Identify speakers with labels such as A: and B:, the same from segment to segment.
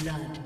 A: Blood.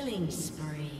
A: Killing spree.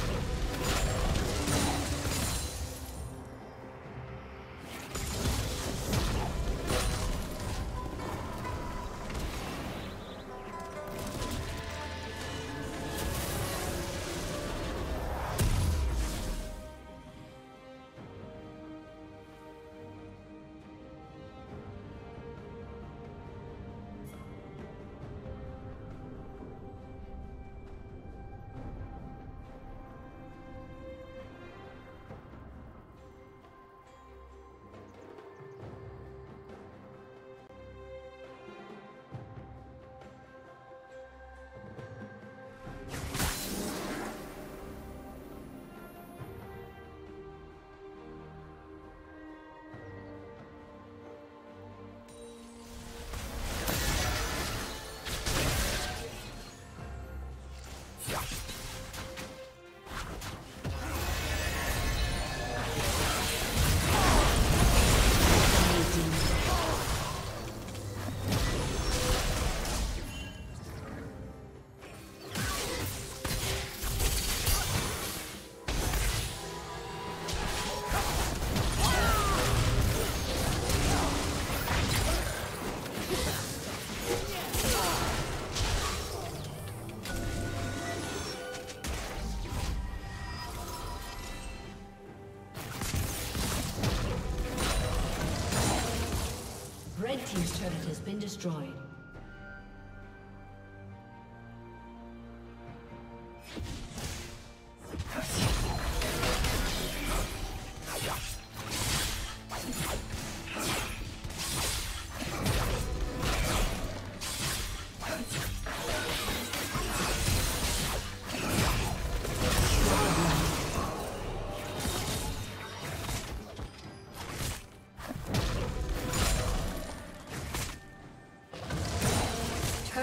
A: Destroyed.